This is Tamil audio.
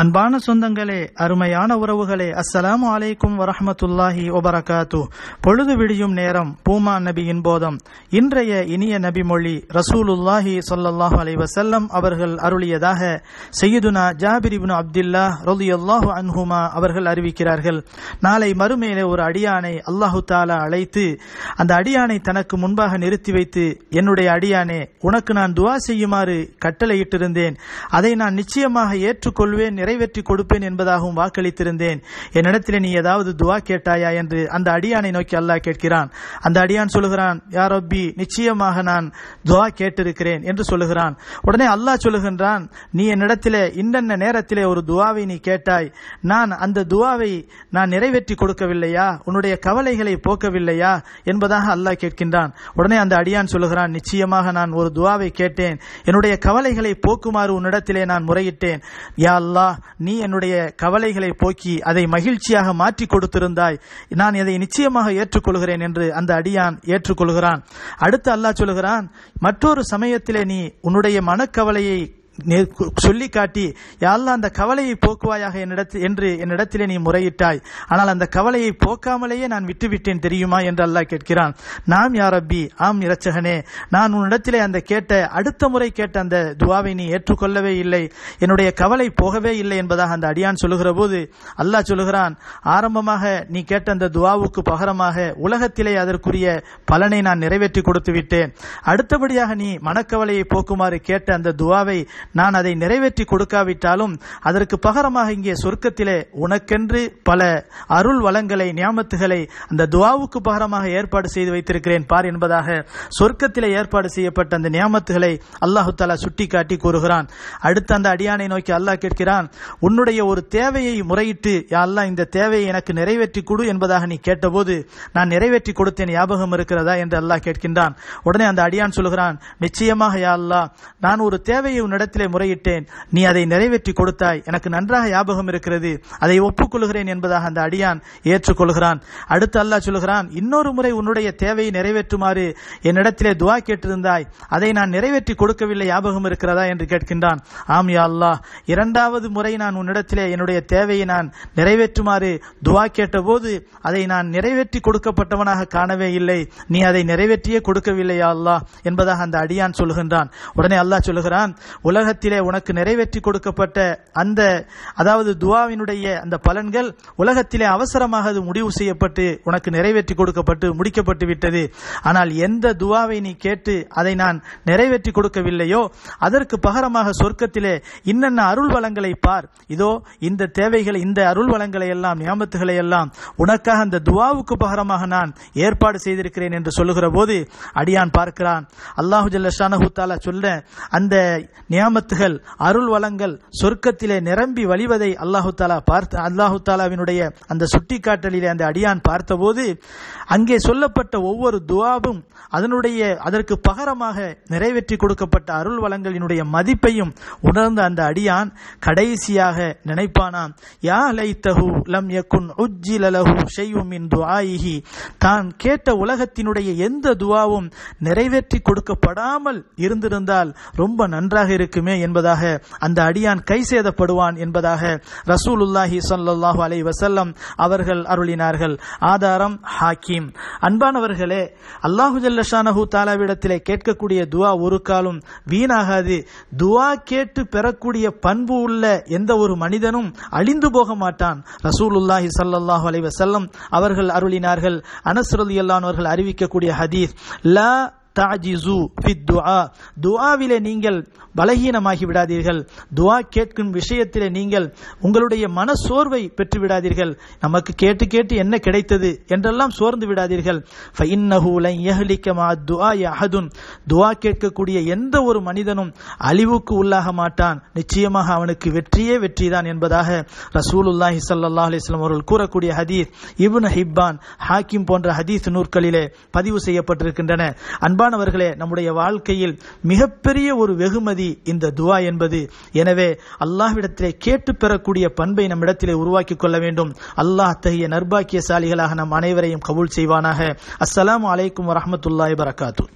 அன்பான சொந்தங்களே அருமையான உறவுகளே அஸ்ஸலாமு அலைக்கும் வரஹமத்துல்லாஹி ஒபரகாத்து பொழுது விடியும் நேரம் பூமா நபியின் போதம். இன்றைய இனிய நபி மொழி ரசூலுல்லாஹி சொல்லல்லாஹு அலைஹி வஸல்லம் அவர்கள் அருளியதாக செய்யுதுனா ஜாபிர் அப்துல்லா ரொலியல்லாஹு அன்ஹுமா அவர்கள் அறிவிக்கிறார்கள். நாளை மறுமையிலே ஒரு அடியானை அல்லாஹு தாலா அழைத்து அந்த அடியானை தனக்கு முன்பாக நிறுத்தி வைத்து என்னுடைய அடியானே உனக்கு நான் துவா செய்யுமாறு கட்டளையிட்டிருந்தேன். அதை நான் நிச்சயமாக ஏற்றுக்கொள்வேன் நிறைவேற்றி கொடுப்பேன் என்பதாகவும் வாக்களித்திருந்தேன். என்னிடத்தில் நீ ஏதாவது துவா கேட்டாயா என்று அந்த அடியானை நோக்கி அல்லாஹ் கேட்கிறான். அந்த அடியான் சொல்லுகிறான் யார் ரப்பி நிச்சயமாக நான் துவா கேட்டிருக்கிறேன் என்று சொல்லுகிறான். உடனே அல்லாஹ் சொல்லுகின்றான் நீ என்னிடத்திலே இன்னென்ன நேரத்திலே ஒரு துவாவை நீ கேட்டாய்? நான் அந்த துவாவை நான் நிறைவேற்றி கொடுக்கவில்லையா? உன்னுடைய கவலைகளை போக்கவில்லையா? என்பதாக அல்லாஹ் கேட்கின்றான். உடனே அந்த அடியான் சொல்லுகிறான் நிச்சயமாக நான் ஒரு துவாவை கேட்டேன். என்னுடைய கவலைகளை போக்குமாறு உன்னிடத்திலே நான் முறையிட்டேன். யா அல்லாஹ் நீ என்னுடைய கவலைகளை போக்கி அதை மகிழ்ச்சியாக மாற்றி கொடுத்திருந்தாய். நான் இதை நிச்சயமாக ஏற்றுக்கொள்கிறேன் என்று அந்த அடியான் ஏற்றுக்கொள்கிறான். அடுத்து அல்லாஹ் சொல்லுகிறான் மற்றொரு சமயத்திலே நீ உன்னுடைய மனக்கவலையை சொல்லி காட்டி யாழ்லா அந்த கவலையை போக்குவாயாக என்னிடத்தில் என்று என்னிடத்திலே நீ முறையிட்டாய். ஆனால் அந்த கவலையை போக்காமலேயே நான் விட்டுவிட்டேன் தெரியுமா? என்று அல்லாஹ் கேட்கிறான். நாம் யார் ரப்பி ஆம் இரட்சகனே நான் உன்னிடத்திலே அந்த கேட்ட அடுத்த முறை கேட்ட அந்த துவாவை நீ ஏற்றுக்கொள்ளவே இல்லை. என்னுடைய கவலை போகவே இல்லை என்பதாக அந்த அடியான் சொல்லுகிற போது அல்லாஹ் சொல்லுகிறான் ஆரம்பமாக நீ கேட்ட அந்த துவாவுக்கு பகரமாக உலகத்திலே அதற்குரிய பலனை நான் நிறைவேற்றி கொடுத்து விட்டேன் அடுத்தபடியாக நீ மனக்கவலையை போக்குமாறு கேட்ட அந்த துவாவை நான் அதை நிறைவேற்றி கொடுக்காவிட்டாலும் அதற்கு பகரமாக இங்கே சொர்க்கத்திலே உனக்கென்று பல அருள் வளங்களை நியமத்துகளை அந்த துவாவுக்கு பகரமாக ஏற்பாடு செய்து வைத்திருக்கிறேன். பார் என்பதாக சொர்க்கத்திலே ஏற்பாடு செய்யப்பட்ட அந்த நியமத்துகளை அல்லாஹு தாலா சுட்டி காட்டி கூறுகிறான். அடுத்து அந்த அடியானை நோக்கி அல்லாஹ் கேட்கிறான் உன்னுடைய ஒரு தேவையை முறையிட்டு யா அல்லாஹ் இந்த தேவையை எனக்கு நிறைவேற்றி கொடு என்பதாக நீ கேட்டபோது நான் நிறைவேற்றி கொடுத்தேன் ஞாபகம் இருக்கிறதா? என்று அல்லாஹ் கேட்கின்றான். உடனே அந்த அடியான் சொல்கிறான் நிச்சயமாக யா அல்லாஹ் நான் ஒரு தேவையை உன்னிடத்தில் முறையிட்டேன். நீ அதை நிறைவேற்றி கொடுத்தாய். எனக்கு நன்றாக ஞாபகம் இருக்கிறது. அதை ஒப்புக்கொள்கிறேன் என்பதாக அந்த அடியான் ஏற்றுக்கொள்கிறான். அடுத்து அல்லாஹ் சொல்கிறான் இன்னொரு முறை உன்னுடைய தேவையை நிறைவேற்றுமாறு என்னிடத்திலே துவா கேட்டிருந்தாய். அதை நான் நிறைவேற்றி கொடுக்கவில்லை. ஞாபகம் இருக்கிறதா? என்று கேட்கின்றான். ஆம் யா அல்லாஹ். இரண்டாவது முறை நான் உன்னிடத்திலே என்னுடைய தேவையை நான் நிறைவேற்றுமாறு துவா கேட்டபோது அதை நான் நிறைவேற்றி கொடுக்கப்பட்டவனாக காணவே இல்லை. நீ அதை நிறைவேற்றியே கொடுக்கவில்லையா அல்லாஹ். என்பதாக அந்த அடியான் சொல்லுகின்றான் உடனே அல்லாஹ் சொல்லுகிறான் உலகத்திலே உனக்கு நிறைவேற்றி கொடுக்கப்பட்ட அந்த அதாவது துவாவினுடைய அந்த பலன்கள் உலகத்திலே அவசரமாக அது முடிவு செய்யப்பட்டு உனக்கு நிறைவேற்றி கொடுக்கப்பட்டு முடிக்கப்பட்டு விட்டது. ஆனால் எந்த துவாவை நீ கேட்டு அதை நான் நிறைவேற்றி கொடுக்கவில்லையோ அதற்கு பகரமாக சொர்க்கத்திலே இன்னென்ன அருள் வளங்களை பார். இதோ இந்த தேவைகள் இந்த அருள் வளங்களை எல்லாம் நியமத்துகளை எல்லாம் உனக்காக அந்த துவாவுக்கு பகரமாக நான் ஏற்பாடு செய்திருக்கிறேன் என்று சொல்லுகிற போது அடியான் பார்க்கிறான். அல்லாஹு ஜல்லஷானஹு தாலா சொல்ல அந்த நியமத்துகள் அருள் வளங்கள் சொர்க்கத்திலே நிரம்பி வழிவதை அல்லாஹு தாலா பார்த்த அல்லாஹு தாலாவினுடைய அந்த சுட்டிக்காட்டலிலே அந்த அடியான் பார்த்தபோது அங்கே சொல்லப்பட்ட ஒவ்வொரு துவாவும் அதனுடைய அதற்கு பகரமாக நிறைவேற்றி கொடுக்கப்பட்ட அருள் வளங்களினுடைய மதிப்பையும் உணர்ந்த அந்த அடியான் கடைசியாக நினைப்பானாம் யா லைத்தஹு லம் யக்குன் உஜ்ஜில லஹு ஷையும் மின் துஆயிஹி. தான் கேட்ட உலகத்தினுடைய எந்த துவாவும் நிறைவேற்றி கொடுக்கப்படாமல் இருந்திருந்தால் ரொம்ப நன்றாக இருக்கும் என்பதாக அந்த அடியான் கை சேதப்படுவான் என்பதாக ரசூலுல்லாஹி ஸல்லல்லாஹு அலை வசல்லம் அவர்கள் அருளினார்கள். ஆதாரம் ஹாக்கிம். அன்பானவர்களே அல்லாஹு ஜல்லஷானஹு தாலாவிடத்திலே கேட்கக்கூடிய துவா ஒரு காலம் வீணாகாது. துவா கேட்டு பெறக்கூடிய பண்பு உள்ள எந்த ஒரு மனிதனும் அழிந்து போக மாட்டான். ரசூலுல்லாஹி ஸல்லல்லாஹு அலைஹி வஸல்லம் அவர்கள் அருளினார்கள். அனஸ் அல்லானவர்கள் அறிவிக்கக்கூடிய ஹதீஸ் லா தாஜிசு ஃபித் துஆ துஆவிலே நீங்கள் பலகீனமாகி விடாதீர்கள். துஆ கேட்கும் விஷயத்திலே நீங்கள் உங்களுடைய மன சோர்வை பெற்று விடாதீர்கள். நமக்கு கேட்டு கேட்டு என்ன கிடைத்தது என்றெல்லாம் சோர்ந்து விடாதீர்கள். ஃபஇன்னஹு துஆ கேட்கக்கூடிய எந்த ஒரு மனிதனும் அழிவுக்கு உள்ளாக மாட்டான். நிச்சயமாக அவனுக்கு வெற்றியே வெற்றிதான் என்பதாக ரசூலுல்லாஹி சல்லாஹ் அலிஸ்லாம் அவர்கள் கூறக்கூடிய ஹதீஸ் இப்னு ஹிப்பான் ஹாக்கிம் போன்ற ஹதீஸ் நூற்களிலே பதிவு செய்யப்பட்டிருக்கின்றன. அன்பானவர்களே நம்முடைய வாழ்க்கையில் மிகப்பெரிய ஒரு வெகுமதி இந்த துவா என்பது. எனவே அல்லாஹ்விடத்திலே கேட்டு பெறக்கூடிய பண்பை நம்மிடத்திலே உருவாக்கிக் கொள்ள வேண்டும். அல்லாஹ் அத்தகைய நர்பாக்கியசாலிகளாக நம் அனைவரையும் கபூல் செய்வானாக. அஸ்ஸலாம் அலைக்கும் வரமத்துல்லாய் வரகாத்து